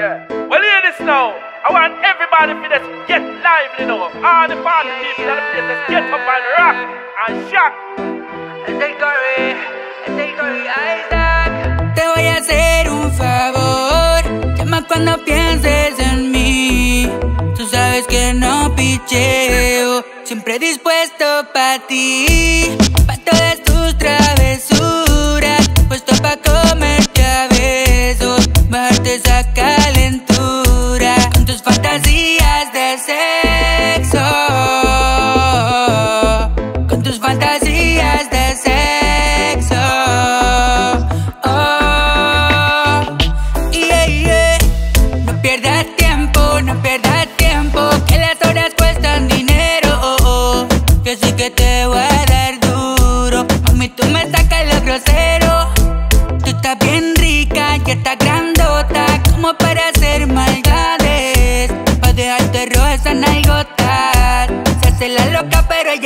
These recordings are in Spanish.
Yeah. Well, hear this now. I want everybody to just get lively now. All the party people the place, just get up and rock and shock. Te voy a hacer un favor. Llama cuando pienses en mí. Tú sabes que no picheo. Siempre dispuesto para ti. Pa' todas tus travesuras.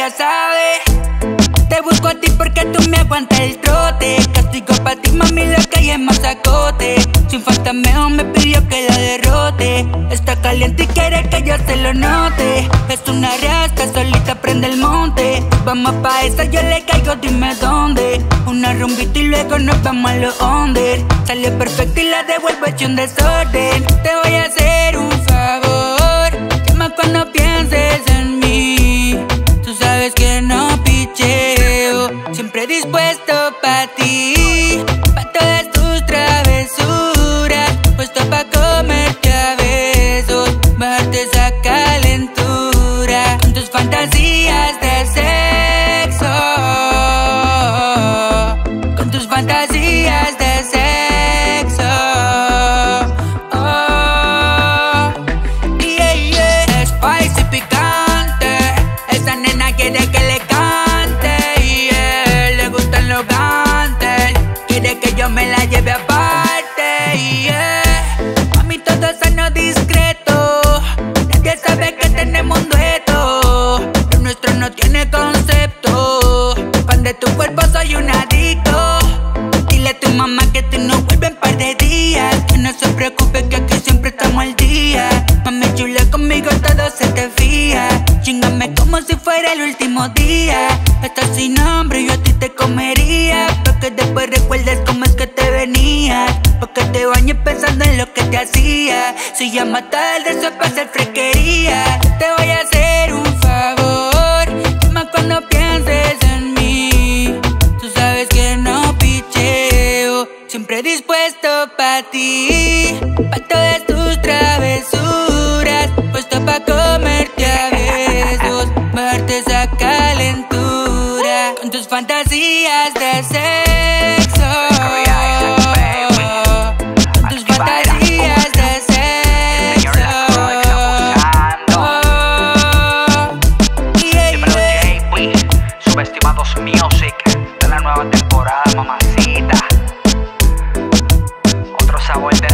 Ella sabe. Te busco a ti porque tú me aguantas el trote. Castigo para ti, mami, lo que hay es masacote. Sin falta mejor me pidió que la derrote. Está caliente y quiere que yo se lo note. Es una rasta, solita prende el monte. Vamos pa' esa, yo le caigo, dime dónde. Una rumbita y luego nos vamos a los under. Sale perfecto y la devuelvo hecho un desorden. Te voy a hacer fantasías no se preocupe que aquí siempre estamos al día. Mami chula conmigo todo se te fía. Chingame como si fuera el último día. Estás sin nombre y yo a ti te comería. Pa' que después recuerdes cómo es que te venía. Pa' que te bañes pensando en lo que te hacía. Si llama tarde, eso es para hacer frequería. Te voy a puesto pa' ti, pa' todas tus travesuras, puesto pa' comerte a besos, bajarte esa calentura, con tus fantasías de sexo. Con tus fantasías de sexo oh. yeah, este yeah. Subestimados Music de la nueva temporada, mamacita vuelta